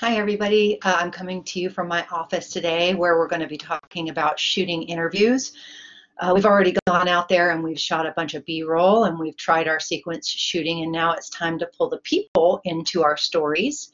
Hi, everybody. Uh, I'm coming to you from my office today where we're going to be talking about shooting interviews. Uh, we've already gone out there and we've shot a bunch of B-roll and we've tried our sequence shooting and now it's time to pull the people into our stories.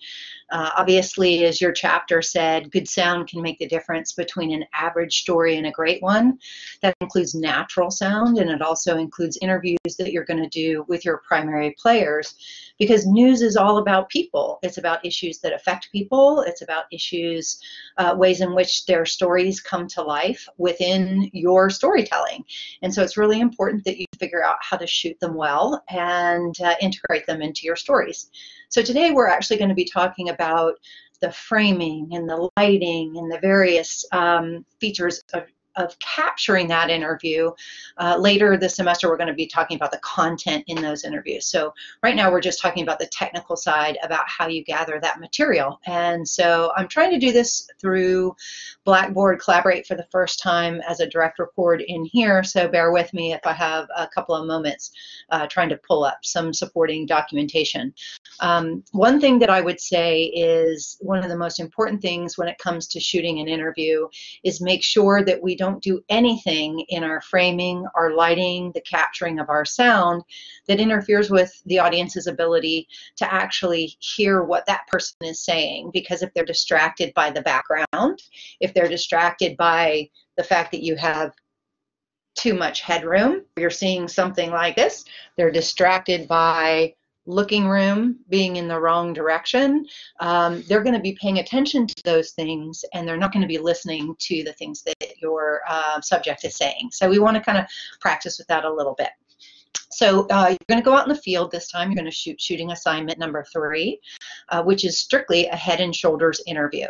Uh, obviously, as your chapter said, good sound can make the difference between an average story and a great one. That includes natural sound and it also includes interviews that you're going to do with your primary players because news is all about people. It's about issues that affect people. It's about issues, uh, ways in which their stories come to life within your storytelling. And so it's really important that you figure out how to shoot them well and uh, integrate them into your stories. So today we're actually going to be talking about the framing and the lighting and the various um, features of of capturing that interview. Uh, later this semester, we're going to be talking about the content in those interviews. So right now, we're just talking about the technical side about how you gather that material. And so I'm trying to do this through Blackboard Collaborate for the first time as a direct record in here. So bear with me if I have a couple of moments uh, trying to pull up some supporting documentation. Um, one thing that I would say is one of the most important things when it comes to shooting an interview is make sure that we don't don't do anything in our framing, our lighting, the capturing of our sound that interferes with the audience's ability to actually hear what that person is saying. Because if they're distracted by the background, if they're distracted by the fact that you have too much headroom, you're seeing something like this, they're distracted by looking room being in the wrong direction, um, they're going to be paying attention to those things and they're not going to be listening to the things that your uh, subject is saying. So we want to kind of practice with that a little bit. So uh, you're going to go out in the field this time. You're going to shoot shooting assignment number three, uh, which is strictly a head and shoulders interview.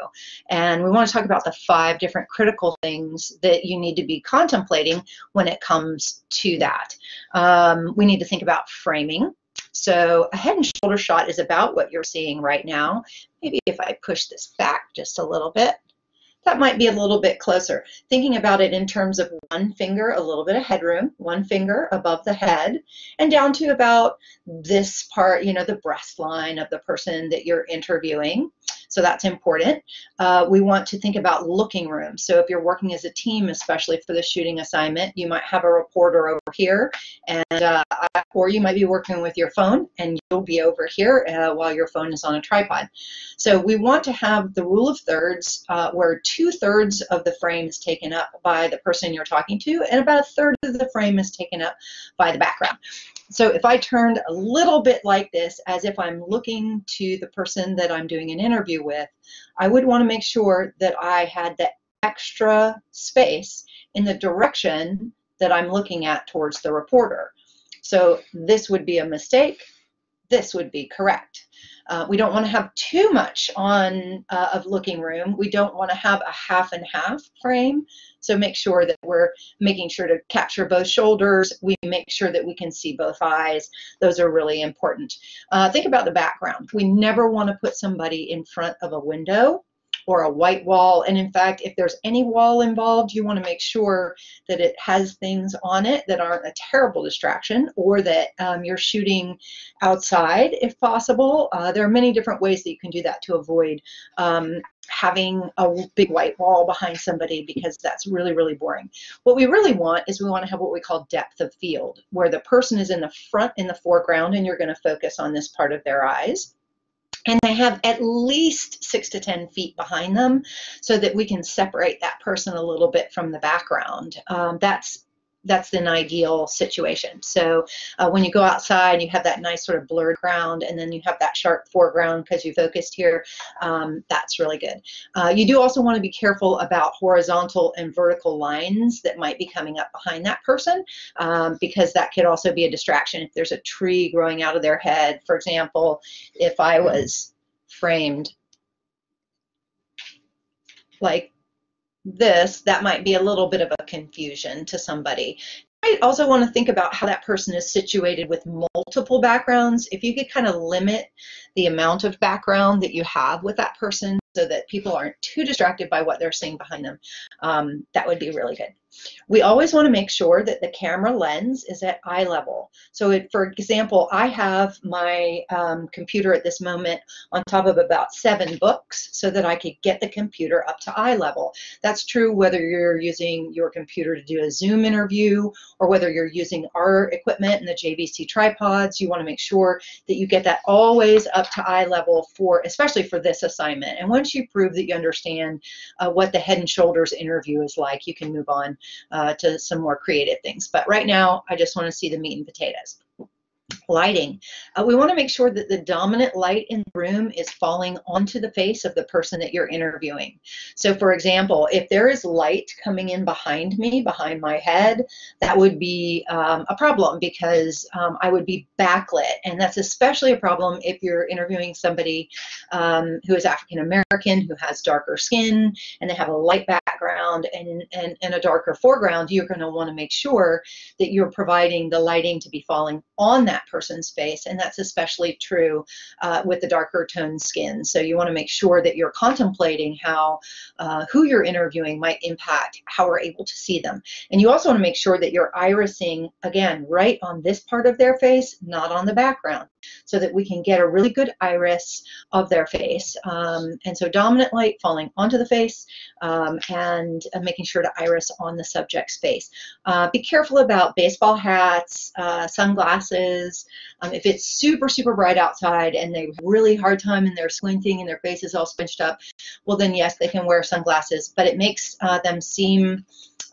And we want to talk about the five different critical things that you need to be contemplating when it comes to that. Um, we need to think about framing. So a head and shoulder shot is about what you're seeing right now. Maybe if I push this back just a little bit, that might be a little bit closer. Thinking about it in terms of one finger, a little bit of headroom, one finger above the head, and down to about this part, you know, the breast line of the person that you're interviewing. So that's important. Uh, we want to think about looking room. So if you're working as a team, especially for the shooting assignment, you might have a reporter over here, and uh, or you might be working with your phone, and you'll be over here uh, while your phone is on a tripod. So we want to have the rule of thirds, uh, where two thirds of the frame is taken up by the person you're talking to, and about a third of the frame is taken up by the background. So if I turned a little bit like this, as if I'm looking to the person that I'm doing an interview with, I would want to make sure that I had the extra space in the direction that I'm looking at towards the reporter. So this would be a mistake. This would be correct. Uh, we don't want to have too much on uh, of looking room. We don't want to have a half and half frame. So make sure that we're making sure to capture both shoulders. We make sure that we can see both eyes. Those are really important. Uh, think about the background. We never want to put somebody in front of a window or a white wall. And in fact, if there's any wall involved, you want to make sure that it has things on it that aren't a terrible distraction or that um, you're shooting outside if possible. Uh, there are many different ways that you can do that to avoid um, having a big white wall behind somebody because that's really, really boring. What we really want is we want to have what we call depth of field, where the person is in the front, in the foreground, and you're going to focus on this part of their eyes and they have at least six to 10 feet behind them so that we can separate that person a little bit from the background. Um, that's that's an ideal situation. So uh, when you go outside, you have that nice sort of blurred ground, and then you have that sharp foreground because you focused here. Um, that's really good. Uh, you do also want to be careful about horizontal and vertical lines that might be coming up behind that person um, because that could also be a distraction. If there's a tree growing out of their head, for example, if I was framed like this, that might be a little bit of a confusion to somebody. I also want to think about how that person is situated with multiple backgrounds. If you could kind of limit the amount of background that you have with that person so that people aren't too distracted by what they're seeing behind them, um, that would be really good. we always want to make sure that the camera lens is at eye level. So for example, I have my um, computer at this moment on top of about seven books so that I could get the computer up to eye level. That's true whether you're using your computer to do a Zoom interview or whether you're using our equipment and the JVC tripods. You want to make sure that you get that always up to eye level for, especially for this assignment. And once you prove that you understand uh, what the head and shoulders interview is like, you can move on uh, to some more creative things. But right now, I just want to see the meat and potatoes lighting. Uh, we want to make sure that the dominant light in the room is falling onto the face of the person that you're interviewing. So for example, if there is light coming in behind me, behind my head, that would be um, a problem because um, I would be backlit. And that's especially a problem if you're interviewing somebody um, who is African American, who has darker skin, and they have a light background and, and, and a darker foreground, you're going to want to make sure that you're providing the lighting to be falling on that person's face, and that's especially true uh, with the darker toned skin. So you want to make sure that you're contemplating how uh, who you're interviewing might impact how we're able to see them. And you also want to make sure that you're irising, again, right on this part of their face, not on the background, so that we can get a really good iris of their face. Um, and so dominant light falling onto the face um, and uh, making sure to iris on the subject's face. Uh, be careful about baseball hats, uh, sunglasses, um, if it's super, super bright outside and they have really hard time and they're squinting and their face is all squinched up, well then yes, they can wear sunglasses, but it makes uh, them seem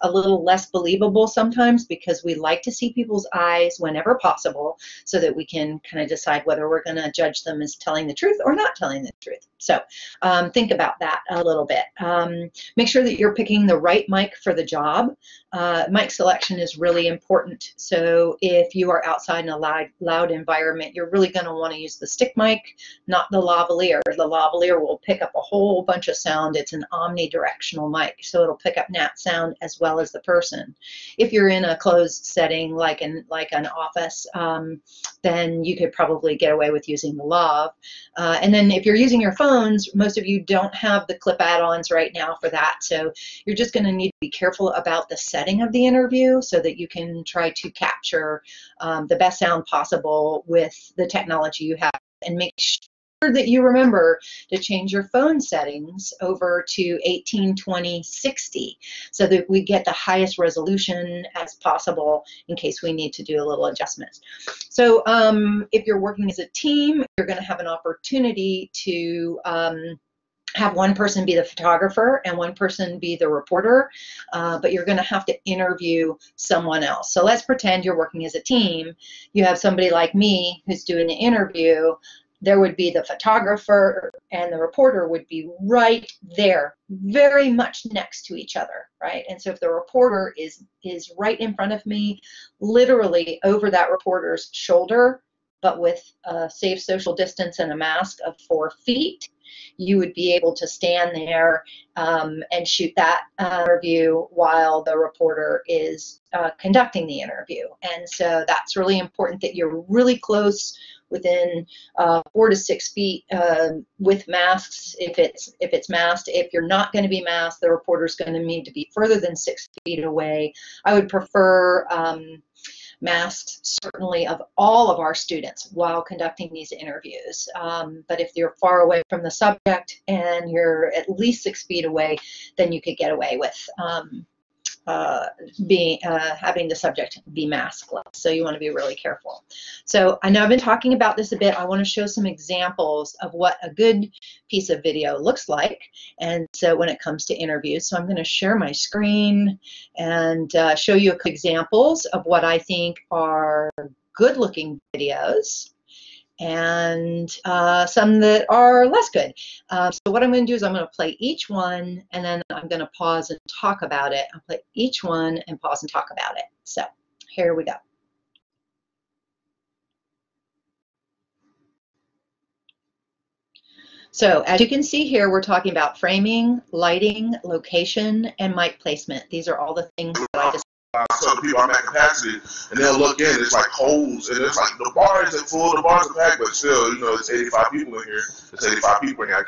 a little less believable sometimes because we like to see people's eyes whenever possible so that we can kind of decide whether we're going to judge them as telling the truth or not telling the truth. So um, think about that a little bit. Um, make sure that you're picking the right mic for the job. Uh, mic selection is really important. So if you are outside in a loud, loud environment, you're really going to want to use the stick mic, not the lavalier. The lavalier will pick up a whole bunch of sound. It's an omnidirectional mic, so it'll pick up nat sound as well as the person. If you're in a closed setting like an like an office, um, then you could probably get away with using the lav. Uh, and then if you're using your phone phones, most of you don't have the clip add-ons right now for that. So you're just going to need to be careful about the setting of the interview so that you can try to capture um, the best sound possible with the technology you have and make sure that you remember to change your phone settings over to 1820 60 so that we get the highest resolution as possible in case we need to do a little adjustments. So um, if you're working as a team, you're going to have an opportunity to um, have one person be the photographer and one person be the reporter, uh, but you're going to have to interview someone else. So let's pretend you're working as a team. You have somebody like me who's doing the interview there would be the photographer and the reporter would be right there very much next to each other right? And so if the reporter is is right in front of me literally over that reporter's shoulder but with a safe social distance and a mask of four feet you would be able to stand there um, and shoot that uh, interview while the reporter is uh, conducting the interview. And so that's really important that you're really close within uh, four to six feet uh, with masks if it's if it's masked. If you're not going to be masked, the reporter's going to need to be further than six feet away. I would prefer um, masks certainly of all of our students while conducting these interviews. Um, but if you're far away from the subject and you're at least six feet away, then you could get away with um, uh, being uh, having the subject be maskless. So you want to be really careful. So I know I've been talking about this a bit. I want to show some examples of what a good piece of video looks like. And so when it comes to interviews, so I'm going to share my screen and uh, show you examples of what I think are good looking videos and uh, some that are less good. Uh, so what I'm going to do is I'm going to play each one and then I'm going to pause and talk about it. I'll play each one and pause and talk about it. So here we go. So as you can see here, we're talking about framing, lighting, location, and mic placement. These are all the things that I just I tell the people I'm at capacity, and they'll look in, it's like holes, and it's like the bar isn't full, the bar's packed, but still, you know, there's 85 people in here. There's 85 people in here.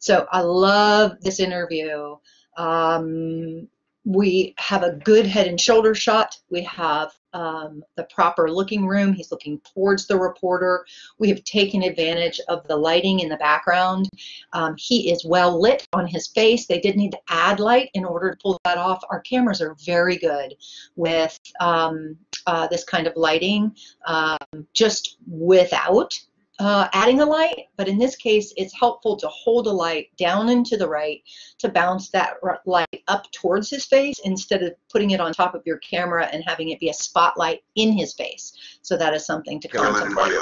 So I love this interview. Um, we have a good head and shoulder shot. We have um, the proper looking room. He's looking towards the reporter. We have taken advantage of the lighting in the background. Um, he is well lit on his face. They did need to add light in order to pull that off. Our cameras are very good with um, uh, this kind of lighting, um, just without uh, adding a light, but in this case, it's helpful to hold a light down into the right to bounce that light up towards his face instead of putting it on top of your camera and having it be a spotlight in his face. So that is something to contemplate.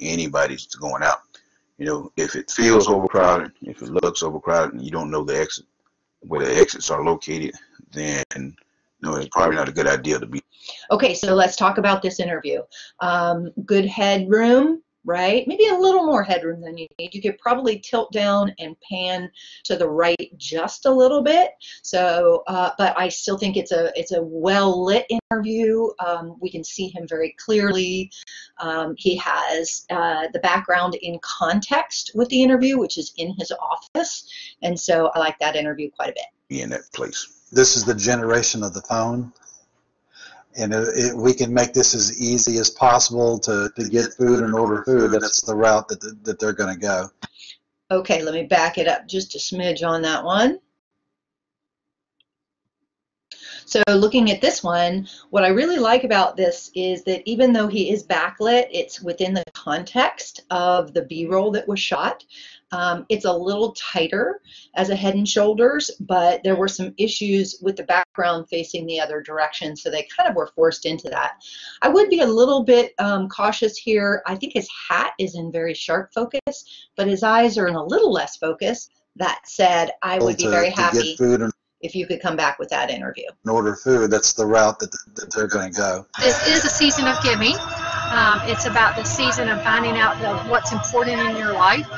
Anybody's going out. You know, if it feels overcrowded, if it looks overcrowded, and you don't know the exit, where the exits are located, then know, it's probably not a good idea to be. Okay, so let's talk about this interview. Um, good headroom, right? Maybe a little more headroom than you need. You could probably tilt down and pan to the right just a little bit. So, uh, but I still think it's a it's a well lit interview. Um, we can see him very clearly. Um, he has uh, the background in context with the interview, which is in his office, and so I like that interview quite a bit. Be in that place. This is the generation of the phone and it, it, we can make this as easy as possible to, to get food and order food, that's the route that, that they're going to go. Okay, let me back it up just a smidge on that one. So looking at this one, what I really like about this is that even though he is backlit, it's within the context of the B-roll that was shot. Um, it's a little tighter as a head and shoulders, but there were some issues with the background facing the other direction, so they kind of were forced into that. I would be a little bit um, cautious here. I think his hat is in very sharp focus, but his eyes are in a little less focus. That said, I would be very happy if you could come back with that interview. And order food, that's the route that, that they're going to go. This is a season of giving. Um, it's about the season of finding out the, what's important in your life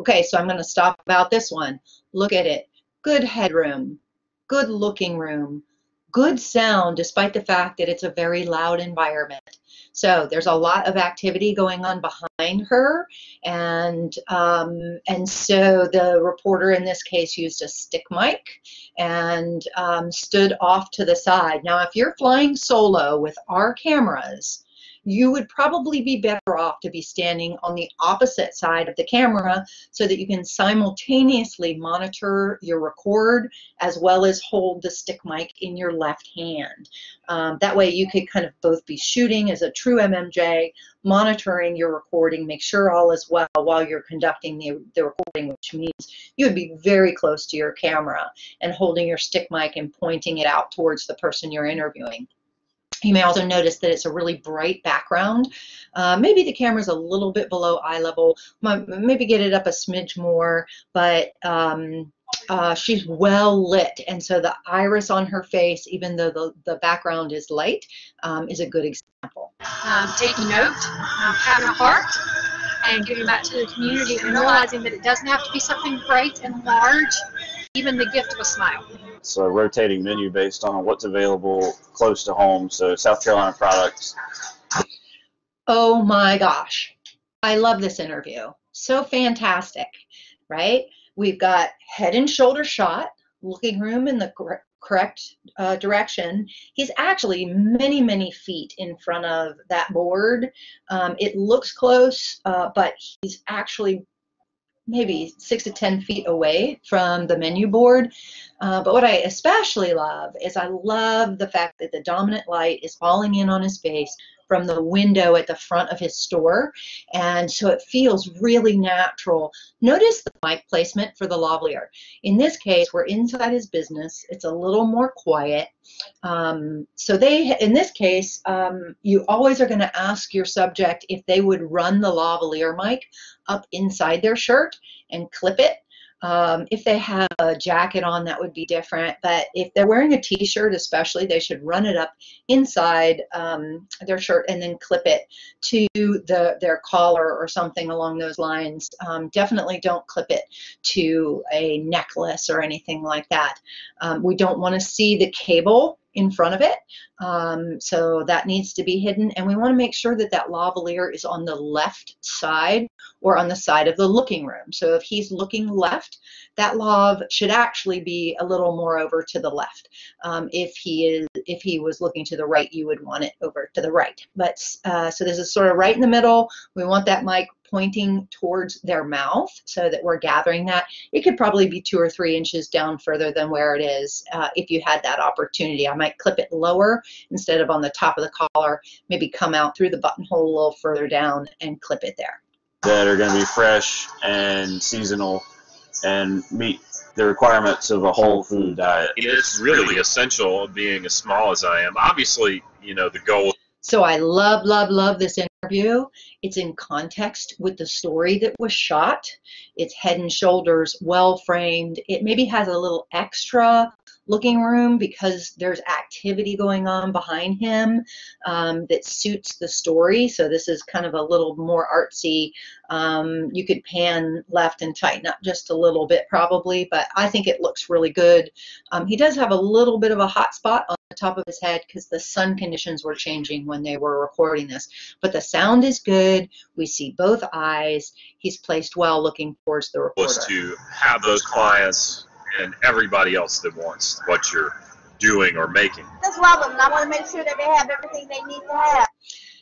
Okay, so I'm going to stop about this one. Look at it. Good headroom, good looking room, good sound despite the fact that it's a very loud environment. So there's a lot of activity going on behind her, and um, and so the reporter in this case used a stick mic and um, stood off to the side. Now, if you're flying solo with our cameras, you would probably be better off to be standing on the opposite side of the camera so that you can simultaneously monitor your record as well as hold the stick mic in your left hand. Um, that way you could kind of both be shooting as a true MMJ, monitoring your recording, make sure all is well while you're conducting the, the recording, which means you would be very close to your camera and holding your stick mic and pointing it out towards the person you're interviewing. You may also notice that it's a really bright background. Uh, maybe the camera's a little bit below eye level. Maybe get it up a smidge more, but um, uh, she's well lit, and so the iris on her face, even though the, the background is light, um, is a good example. Um, taking note, um, having a heart, and giving back to the community, and realizing that it doesn't have to be something bright and large, even the gift of a smile. It's a rotating menu based on what's available close to home. So South Carolina products. Oh my gosh. I love this interview. So fantastic, right? We've got head and shoulder shot, looking room in the correct uh, direction. He's actually many, many feet in front of that board. Um, it looks close, uh, but he's actually maybe six to 10 feet away from the menu board. Uh, but what I especially love is I love the fact that the dominant light is falling in on his face from the window at the front of his store. And so it feels really natural. Notice the mic placement for the lavalier. In this case, we're inside his business. It's a little more quiet. Um, so they, in this case, um, you always are going to ask your subject if they would run the lavalier mic up inside their shirt and clip it um, if they have a jacket on, that would be different. But if they're wearing a t-shirt, especially, they should run it up inside um, their shirt and then clip it to the their collar or something along those lines. Um, definitely don't clip it to a necklace or anything like that. Um, we don't want to see the cable in front of it. Um, so that needs to be hidden. And we want to make sure that that lavalier is on the left side or on the side of the looking room. So if he's looking left, that lav should actually be a little more over to the left. Um, if he is, if he was looking to the right, you would want it over to the right. But uh, so this is sort of right in the middle. We want that mic pointing towards their mouth so that we're gathering that. It could probably be two or three inches down further than where it is uh, if you had that opportunity. I might clip it lower instead of on the top of the collar, maybe come out through the buttonhole a little further down and clip it there. That are going to be fresh and seasonal and meet the requirements of a whole food diet. It's really essential being as small as I am. Obviously, you know, the goal so I love, love, love this interview. It's in context with the story that was shot. It's head and shoulders, well framed. It maybe has a little extra looking room because there's activity going on behind him um, that suits the story. So this is kind of a little more artsy. Um, you could pan left and tighten up just a little bit probably, but I think it looks really good. Um, he does have a little bit of a hot spot on the top of his head because the sun conditions were changing when they were recording this. But the sound is good. We see both eyes. He's placed well looking towards the reporter. was to have those clients and everybody else that wants what you're doing or making. Just love them. And I want to make sure that they have everything they need to have.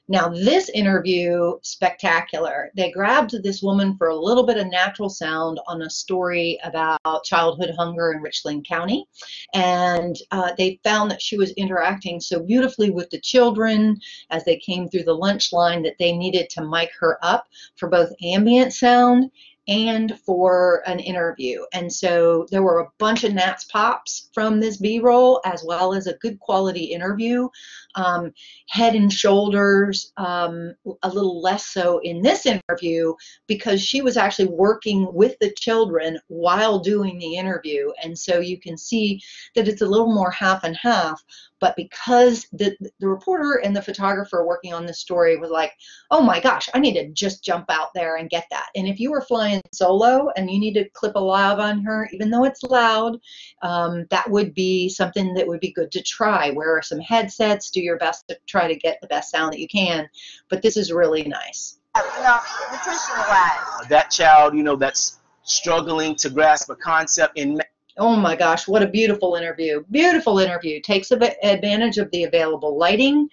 Now, this interview, spectacular. They grabbed this woman for a little bit of natural sound on a story about childhood hunger in Richland County. And uh, they found that she was interacting so beautifully with the children as they came through the lunch line that they needed to mic her up for both ambient sound and for an interview. And so there were a bunch of Nats pops from this B roll, as well as a good quality interview. Um, head and shoulders, um, a little less so in this interview because she was actually working with the children while doing the interview. And so you can see that it's a little more half and half. But because the, the reporter and the photographer working on this story was like, oh my gosh, I need to just jump out there and get that. And if you were flying solo and you need to clip a lav on her, even though it's loud, um, that would be something that would be good to try. Wear some headsets, do your best to try to get the best sound that you can. But this is really nice. You know, nutritional wise. that child, you know, that's struggling to grasp a concept in Oh my gosh, what a beautiful interview. Beautiful interview. Takes advantage of the available lighting,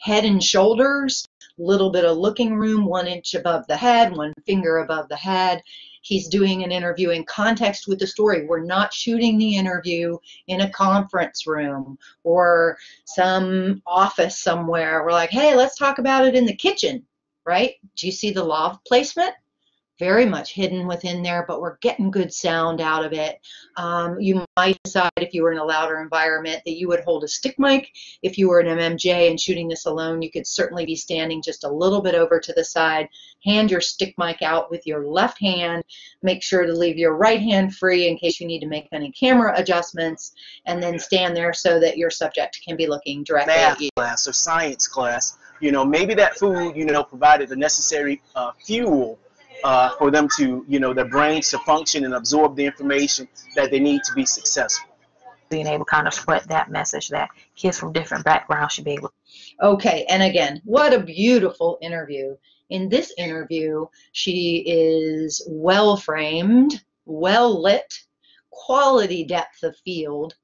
head and shoulders, little bit of looking room, one inch above the head, one finger above the head. He's doing an interview in context with the story. We're not shooting the interview in a conference room or some office somewhere. We're like, hey, let's talk about it in the kitchen, right? Do you see the lav placement? Very much hidden within there, but we're getting good sound out of it. Um, you might decide if you were in a louder environment that you would hold a stick mic. If you were an MMJ and shooting this alone, you could certainly be standing just a little bit over to the side. Hand your stick mic out with your left hand. Make sure to leave your right hand free in case you need to make any camera adjustments, and then stand there so that your subject can be looking directly math at you. class or science class. You know, maybe that food, you know, provided the necessary uh, fuel uh, for them to, you know, their brains to function and absorb the information that they need to be successful. being able to kind of spread that message that kids from different backgrounds should be able Okay, and again, what a beautiful interview. In this interview, she is well framed, well lit, quality depth of field,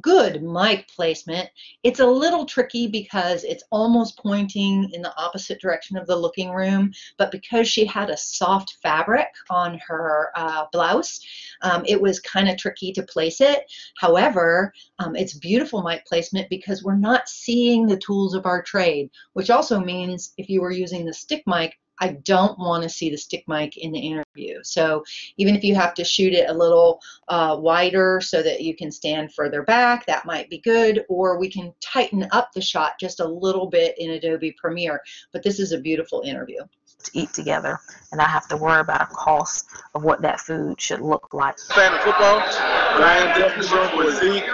good mic placement. It's a little tricky because it's almost pointing in the opposite direction of the looking room, but because she had a soft fabric on her uh, blouse, um, it was kind of tricky to place it. However, um, it's beautiful mic placement because we're not seeing the tools of our trade, which also means if you were using the stick mic, I don't want to see the stick mic in the interview. So even if you have to shoot it a little uh, wider so that you can stand further back, that might be good. Or we can tighten up the shot just a little bit in Adobe Premiere. But this is a beautiful interview. to eat together and I have to worry about a cost of what that food should look like. fan of football, but I am definitely going for Zeke.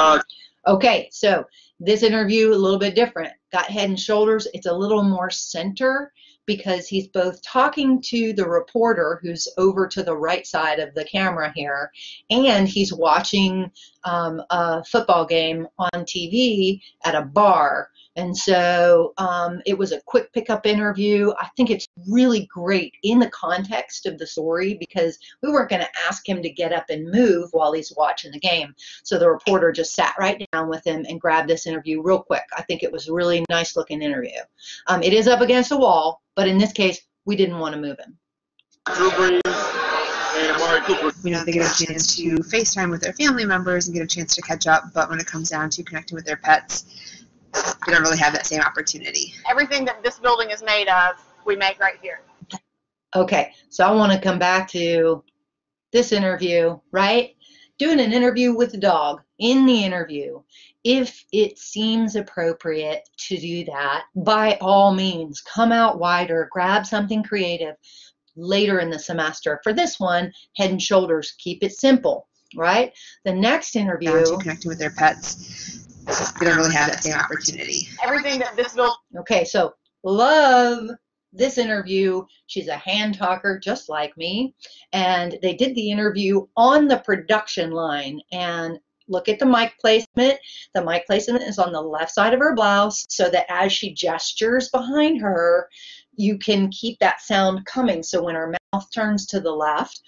Uh, Okay, so this interview a little bit different. Got head and shoulders. It's a little more center because he's both talking to the reporter who's over to the right side of the camera here, and he's watching um, a football game on TV at a bar. And so um, it was a quick pickup interview. I think it's really great in the context of the story because we weren't going to ask him to get up and move while he's watching the game. So the reporter just sat right down with him and grabbed this interview real quick. I think it was a really nice looking interview. Um, it is up against a wall, but in this case, we didn't want to move him. Drew Brees and Amari Cooper. You know, they get a chance to FaceTime with their family members and get a chance to catch up, but when it comes down to connecting with their pets, they don't really have that same opportunity. Everything that this building is made of, we make right here. Okay, so I want to come back to this interview, right? Doing an interview with the dog in the interview. If it seems appropriate to do that, by all means, come out wider, grab something creative later in the semester. For this one, head and shoulders, keep it simple, right? The next interview. Down to connecting with their pets, they don't really have that same opportunity. Everything that this building. Okay, so love this interview. She's a hand talker just like me. And they did the interview on the production line. And look at the mic placement. The mic placement is on the left side of her blouse so that as she gestures behind her, you can keep that sound coming. So when her mouth turns to the left,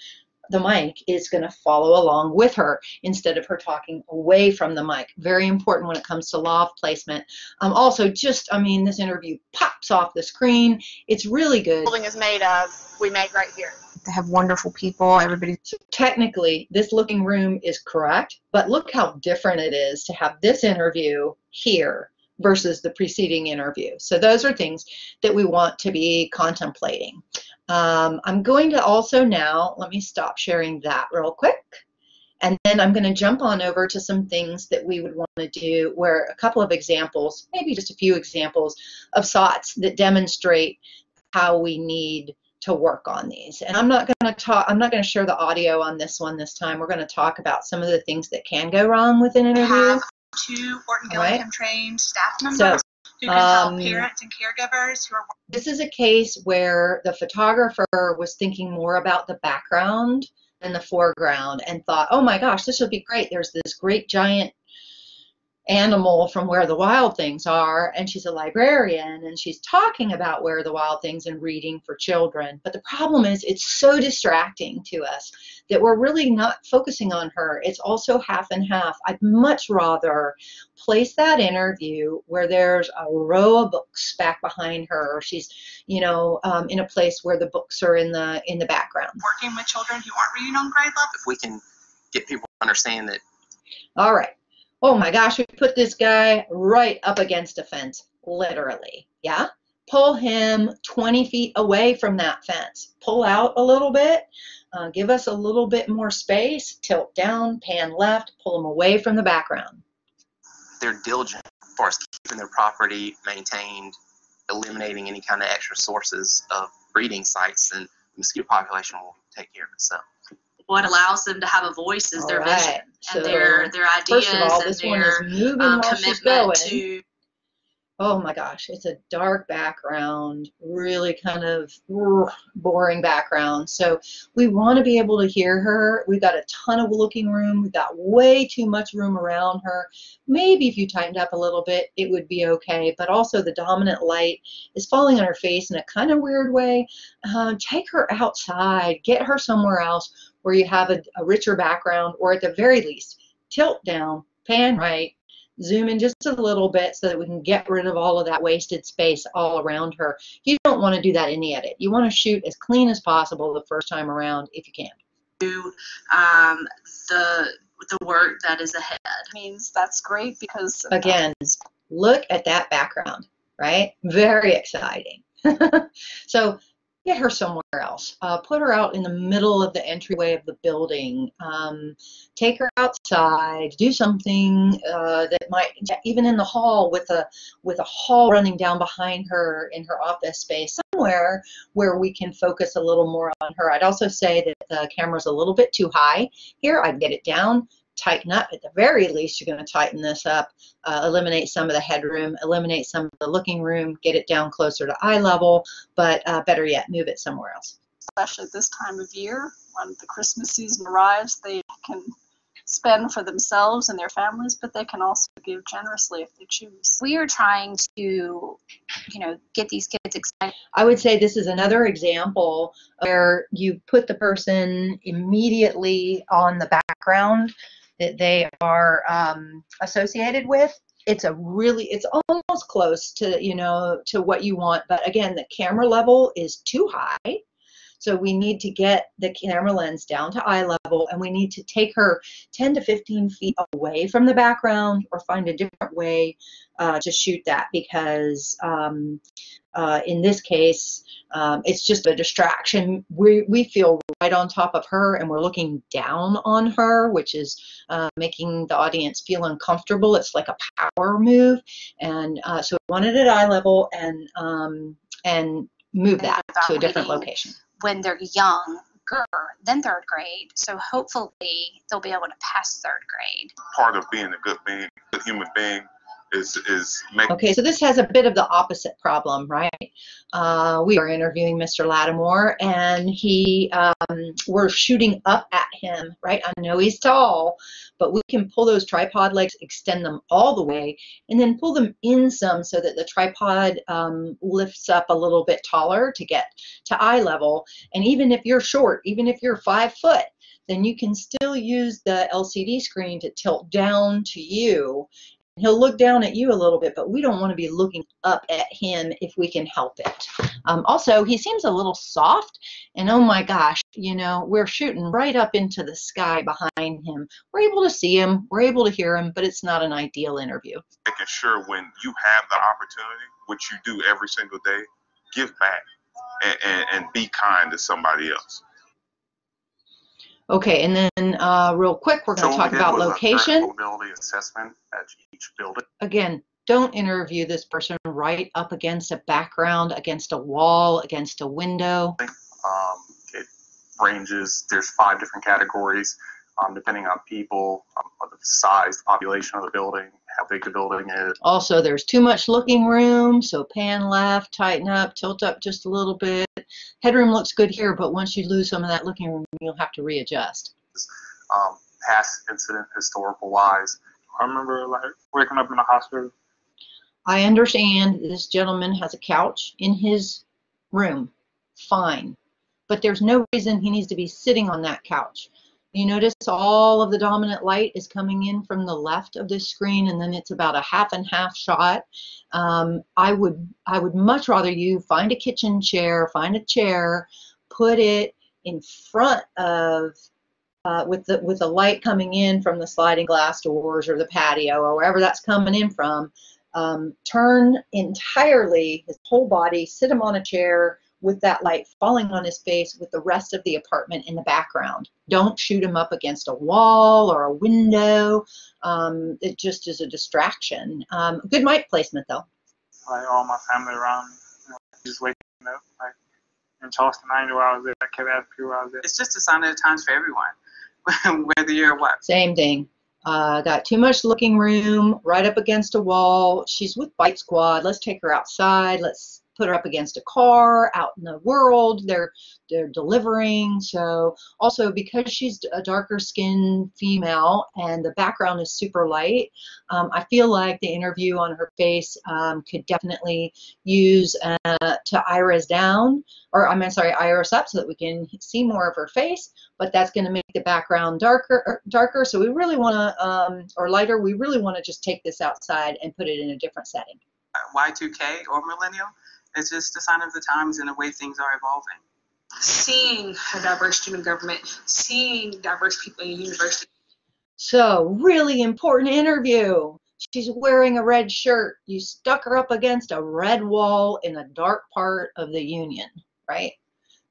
the mic is going to follow along with her instead of her talking away from the mic. Very important when it comes to lav placement. Um, also, just, I mean, this interview pops off the screen. It's really good. building is made of, we make right here. They have wonderful people. Everybody. Technically, this looking room is correct, but look how different it is to have this interview here versus the preceding interview. So those are things that we want to be contemplating. Um, I'm going to also now, let me stop sharing that real quick. And then I'm going to jump on over to some things that we would want to do where a couple of examples, maybe just a few examples of SOTs that demonstrate how we need to work on these. And I'm not going to talk, I'm not going to share the audio on this one this time. We're going to talk about some of the things that can go wrong with an interview. Two Orton All right. Gillingham trained staff members So, who can help um, parents and caregivers who are This is a case where the photographer was thinking more about the background than the foreground and thought, oh my gosh, this would be great. There's this great giant animal from where the wild things are, and she's a librarian and she's talking about where the wild things and reading for children. But the problem is, it's so distracting to us that we're really not focusing on her. It's also half and half. I'd much rather place that interview where there's a row of books back behind her, or she's, you know, um, in a place where the books are in the in the background. working with children who aren't reading on grade level. if we can get people to understand that All right. Oh my gosh, we put this guy right up against a fence, literally. Yeah? Pull him 20 feet away from that fence. Pull out a little bit. Uh, give us a little bit more space. Tilt down, pan left, pull him away from the background. they're diligent as far as keeping their property maintained, eliminating any kind of extra sources of breeding sites, and the mosquito population will take care of itself. What allows them to have a voice is their All right, vision so and their their ideas all, and this one is their moving um, commitment to Oh my gosh, it's a dark background, really kind of boring background. So we want to be able to hear her. We've got a ton of looking room. We've got way too much room around her. Maybe if you tightened up a little bit, it would be okay. But also the dominant light is falling on her face in a kind of weird way. Uh, take her outside, get her somewhere else where you have a, a richer background, or at the very least, tilt down, pan right, zoom in just a little bit so that we can get rid of all of that wasted space all around her. You don't want to do that in the edit. You want to shoot as clean as possible the first time around if you can. do um, the the work that is ahead. means that's great because Again, look at that background, right? Very exciting. so get her somewhere else. Uh, put her out in the middle of the entryway of the building. Um, take her outside. Do something uh, that might, even in the hall with a with a hall running down behind her in her office space, somewhere where we can focus a little more on her. I'd also say that the camera's a little bit too high here. I'd get it down. Tighten up. At the very least, you're going to tighten this up, uh, eliminate some of the headroom, eliminate some of the looking room, get it down closer to eye level, but uh, better yet, move it somewhere else. especially this time of year when the Christmas season arrives, they can spend for themselves and their families, but they can also give generously if they choose. We are trying to, you know, get these kids excited. I would say this is another example where you put the person immediately on the background that they are um, associated with. It's a really, it's almost close to, you know, to what you want. But again, the camera level is too high. So we need to get the camera lens down to eye level and we need to take her 10 to 15 feet away from the background or find a different way uh, to shoot that because um, uh, in this case, um, it's just a distraction. We, we feel right on top of her and we're looking down on her, which is uh, making the audience feel uncomfortable. It's like a power move. And uh, so we want it at eye level and, um, and move that to a different location. When they're younger than third grade. So hopefully they'll be able to pass third grade. Part of being a good being, good human being, is is making. Okay, so this has a bit of the opposite problem, right? Uh, we were interviewing Mr. Lattimore, and he, um, we're shooting up at him, right? I know he's tall, but we can pull those tripod legs, extend them all the way, and then pull them in some so that the tripod um, lifts up a little bit taller to get to eye level. And even if you're short, even if you're five foot, then you can still use the LCD screen to tilt down to you he'll look down at you a little bit, but we don't want to be looking up at him if we can help it. Um, also, he seems a little soft, and oh my gosh, you know, we're shooting right up into the sky behind him. We're able to see him, we're able to hear him, but it's not an ideal interview. making sure when you have the opportunity, which you do every single day, give back and, and, and be kind to somebody else. Okay, and then uh, real quick, we're going to talk about location. Mobility assessment at each building. Again, don't interview this person right up against a background, against a wall, against a window. Um, it ranges, there's five different categories, um, depending on people, um, the size, the population of the building, how big the building is. Also, there's too much looking room, so pan left, tighten up, tilt up just a little bit. Headroom looks good here, but once you lose some of that looking room, you'll have to readjust. Um, past incident, historical wise. I remember like waking up in the hospital. I understand this gentleman has a couch in his room. Fine. But there's no reason he needs to be sitting on that couch. You notice all of the dominant light is coming in from the left of the screen and then it's about a half and half shot. Um, I would I would much rather you find a kitchen chair, find a chair, put it in front of uh, with the with the light coming in from the sliding glass doors or the patio or wherever that's coming in from. Um, turn entirely his whole body, sit him on a chair with that light falling on his face with the rest of the apartment in the background. Don't shoot him up against a wall or a window. Um, it just is a distraction. Um, good mic placement though. Like all my family around me, you know, just waking up. Like in Charleston, I knew I was there. I kept asking people I was there. It's just a sign of the times for everyone, whether you're what. Same thing. Uh, got too much looking room, right up against a wall. She's with Bite Squad. Let's take her outside. Let's put her up against a car out in the world. They're they're delivering. So also because she's a darker skinned female and the background is super light, um, I feel like the interview on her face um, could definitely use uh, to iris down, or I'm sorry, iris up so that we can see more of her face. But that's going to make the background darker, er, darker. So we really want to, um, or lighter. We really want to just take this outside and put it in a different setting. Y2K or millennial. It's just a sign of the times and the way things are evolving. Seeing a diverse student government, seeing diverse people in university. So, really important interview. She's wearing a red shirt. You stuck her up against a red wall in a dark part of the Union, right?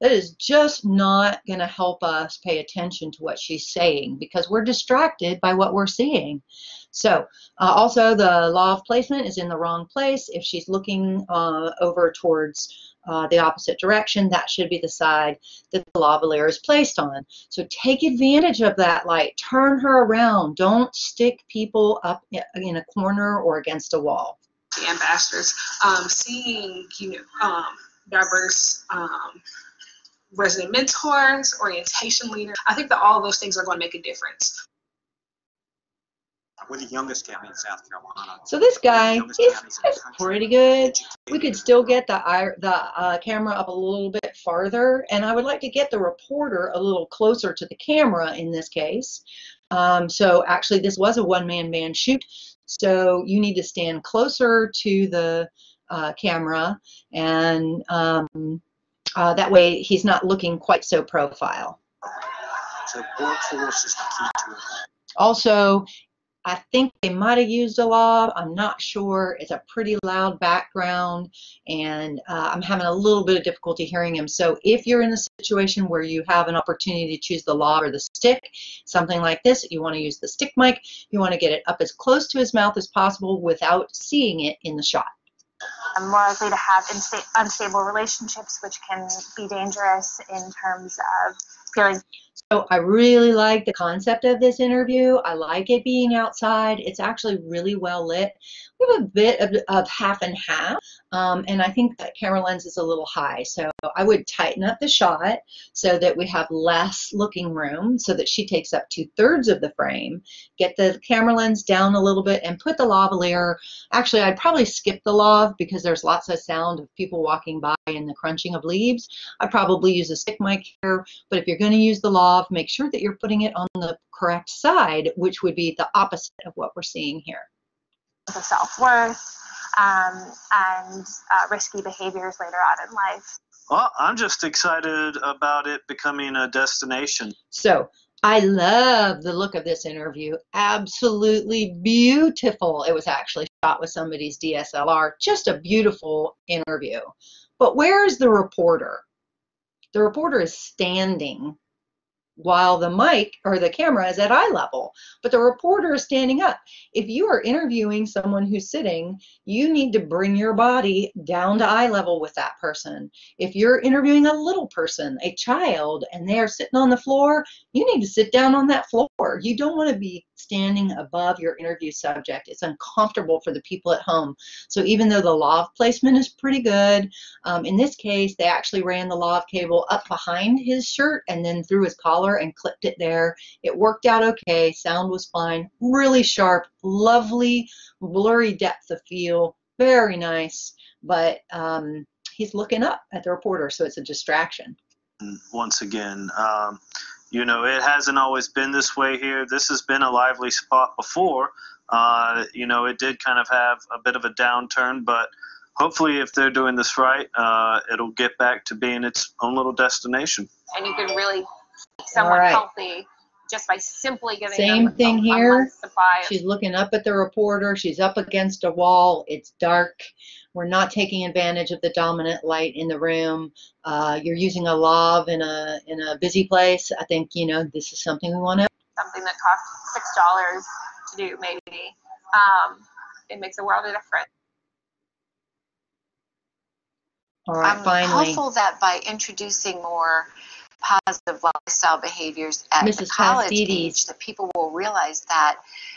That is just not going to help us pay attention to what she's saying because we're distracted by what we're seeing. So, uh, also the lav placement is in the wrong place. If she's looking uh, over towards uh, the opposite direction, that should be the side that the lavalier is placed on. So take advantage of that light. Turn her around. Don't stick people up in a corner or against a wall. The ambassadors, um, seeing you know um, diverse um, resident mentors, orientation leaders. I think that all of those things are going to make a difference. We're the youngest county in South Carolina. So this guy, he's, he's pretty good. We could still get the the uh, camera up a little bit farther, and I would like to get the reporter a little closer to the camera in this case. Um, so actually, this was a one-man band shoot, so you need to stand closer to the uh, camera, and um, uh, that way he's not looking quite so profile. So workforce is the key to it. Also, I think they might have used a lav. I'm not sure. It's a pretty loud background, and uh, I'm having a little bit of difficulty hearing him. So if you're in a situation where you have an opportunity to choose the lav or the stick, something like this, you want to use the stick mic. You want to get it up as close to his mouth as possible without seeing it in the shot. I'm more likely to have insta- unstable relationships, which can be dangerous in terms of feeling so I really like the concept of this interview. I like it being outside. It's actually really well lit. We have a bit of, of half and half, um, and I think that camera lens is a little high. So I would tighten up the shot so that we have less looking room so that she takes up two thirds of the frame. Get the camera lens down a little bit and put the lavalier. Actually, I'd probably skip the lav because there's lots of sound of people walking by and the crunching of leaves. I'd probably use a stick mic here, but if you're going to use the lav, make sure that you're putting it on the correct side, which would be the opposite of what we're seeing here. Of self-worth um, and uh, risky behaviors later on in life. Well, I'm just excited about it becoming a destination. So I love the look of this interview. Absolutely beautiful. It was actually shot with somebody's DSLR. Just a beautiful interview. But where is the reporter? The reporter is standing while the mic or the camera is at eye level, but the reporter is standing up. If you are interviewing someone who's sitting, you need to bring your body down to eye level with that person. If you're interviewing a little person, a child, and they're sitting on the floor, you need to sit down on that floor. You don't want to be standing above your interview subject. It's uncomfortable for the people at home. So even though the lav placement is pretty good, um, in this case, they actually ran the lav cable up behind his shirt and then through his collar and clipped it there. It worked out okay. Sound was fine. Really sharp, lovely, blurry depth of field. Very nice. But um, he's looking up at the reporter, so it's a distraction. Once again, um, you know, it hasn't always been this way here. This has been a lively spot before. Uh, you know, it did kind of have a bit of a downturn, but hopefully, if they're doing this right, uh, it'll get back to being its own little destination. And you can really keep someone right. healthy just by simply giving Same them thing a, here. a month's supply of She's looking up at the reporter. She's up against a wall. It's dark. We're not taking advantage of the dominant light in the room. Uh, you're using a lav in a in a busy place. I think you know this is something we want to. something that costs six dollars to do maybe um, it makes a world of difference All right, I'm finally, hopeful that by introducing more positive lifestyle behaviors at Mrs. the college Pastides. age, that people will realize that,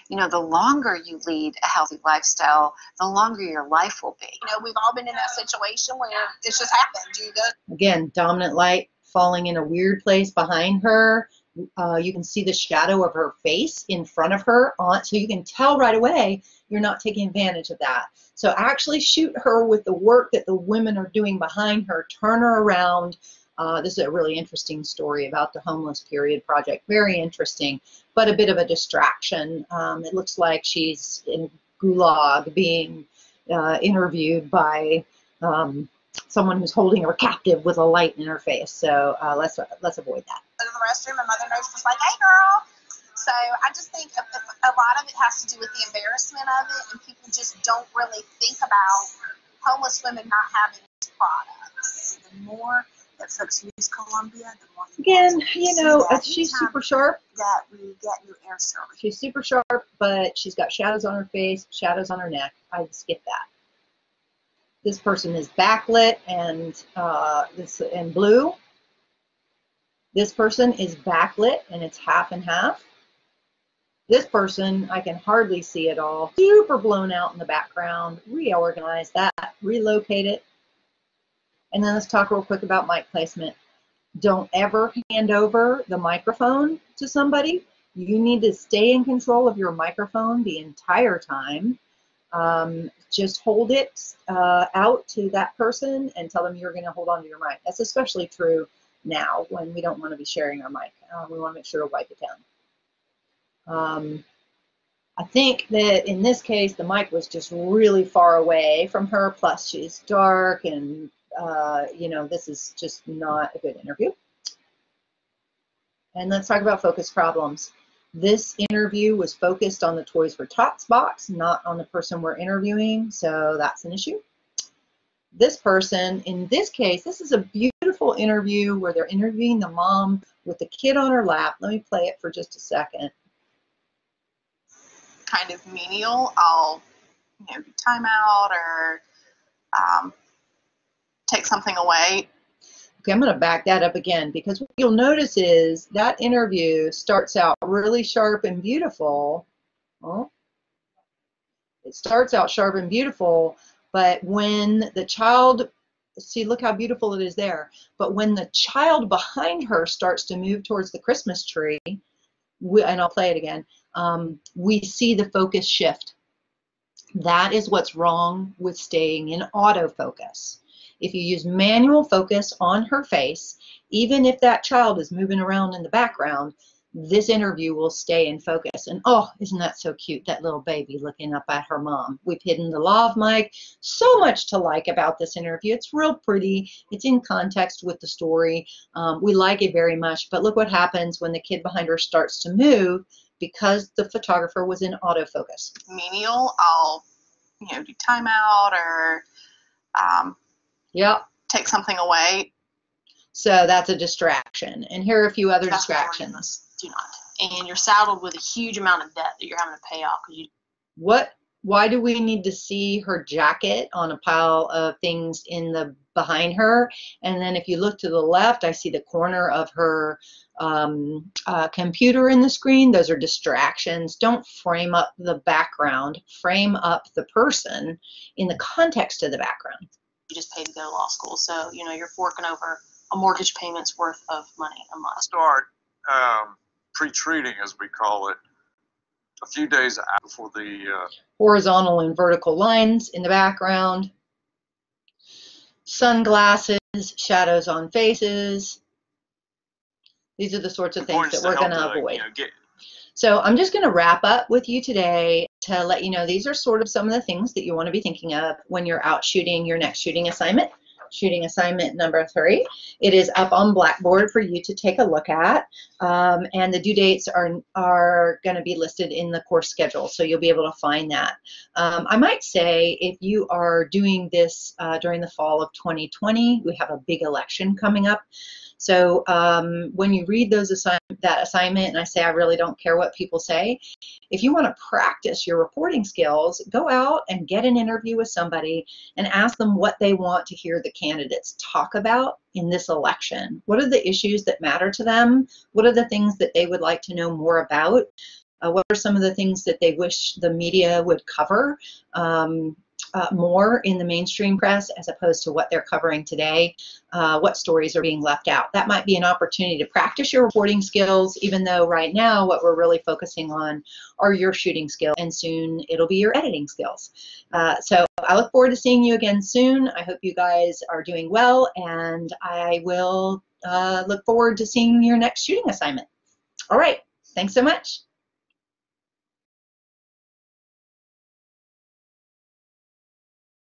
you know, the longer you lead a healthy lifestyle, the longer your life will be. You know, we've all been in that situation where it's just happened. You go again, dominant light falling in a weird place behind her. Uh, you can see the shadow of her face in front of her on, so you can tell right away you're not taking advantage of that. So actually shoot her with the work that the women are doing behind her. Turn her around. Uh, this is a really interesting story about the homeless period project. Very interesting, but a bit of a distraction. Um, it looks like she's in gulag being uh, interviewed by um, someone who's holding her captive with a light in her face. So uh, let's let's avoid that. to the restroom and Mother Nurse was like, hey, girl. So I just think a, lot of it has to do with the embarrassment of it, and people just don't really think about homeless women not having products. The more that folks use Columbia, the more Again, you know, she's super sharp. That we get new air service. She's super sharp, but she's got shadows on her face, shadows on her neck. I'd skip that. This person is backlit and uh, this in blue. This person is backlit and it's half and half. This person, I can hardly see it all. Super blown out in the background. Reorganize that, relocate it. And then let's talk real quick about mic placement. Don't ever hand over the microphone to somebody. You need to stay in control of your microphone the entire time. Um, just hold it uh, out to that person and tell them you're going to hold on to your mic. That's especially true now when we don't want to be sharing our mic. Uh, we want to make sure to wipe it down. Um, I think that in this case, the mic was just really far away from her, plus she's dark and, uh, you know, this is just not a good interview. And let's talk about focus problems. This interview was focused on the Toys for Tots box, not on the person we're interviewing, so that's an issue. This person, in this case, this is a beautiful interview where they're interviewing the mom with the kid on her lap. Let me play it for just a second kind of menial, I'll you know do timeout or um, take something away. Okay, I'm going to back that up again because what you'll notice is that interview starts out really sharp and beautiful. Oh, it starts out sharp and beautiful, but when the child, see, look how beautiful it is there. But when the child behind her starts to move towards the Christmas tree, we, and I'll play it again, um, we see the focus shift. That is what's wrong with staying in autofocus. If you use manual focus on her face, even if that child is moving around in the background, this interview will stay in focus. And oh, isn't that so cute, that little baby looking up at her mom. We've hidden the lav mic. So much to like about this interview. It's real pretty. It's in context with the story. Um, we like it very much. But look what happens when the kid behind her starts to move because the photographer was in autofocus. Menial, I'll you know do timeout or um, yep. take something away. So that's a distraction. And here are a few other That's distractions. Do not. And you're saddled with a huge amount of debt that you're having to pay off because you What? Why do we need to see her jacket on a pile of things in the behind her? And then if you look to the left, I see the corner of her um, uh, computer in the screen. Those are distractions. Don't frame up the background. Frame up the person in the context of the background. You just paid to go to law school. So you know you're forking over a mortgage payment's worth of money a month. start um, pre-treating, as we call it, a few days before the uh, horizontal and vertical lines in the background, sunglasses, shadows on faces. These are the sorts of things that we're going to avoid. You know, get, So I'm just going to wrap up with you today to let you know these are sort of some of the things that you want to be thinking of when you're out shooting your next shooting assignment. Shooting assignment number three. It is up on Blackboard for you to take a look at, um, and the due dates are are going to be listed in the course schedule, so you'll be able to find that. Um, I might say if you are doing this uh, during the fall of 2020, we have a big election coming up. So um, when you read those assign- that assignment, and I say I really don't care what people say, if you want to practice your reporting skills, go out and get an interview with somebody and ask them what they want to hear the candidates talk about in this election. What are the issues that matter to them? What are the things that they would like to know more about? Uh, what are some of the things that they wish the media would cover? Um, uh, more in the mainstream press as opposed to what they're covering today, uh, what stories are being left out. That might be an opportunity to practice your reporting skills, even though right now what we're really focusing on are your shooting skills, and soon it'll be your editing skills. Uh, so I look forward to seeing you again soon. I hope you guys are doing well, and I will uh, look forward to seeing your next shooting assignment. All right, thanks so much.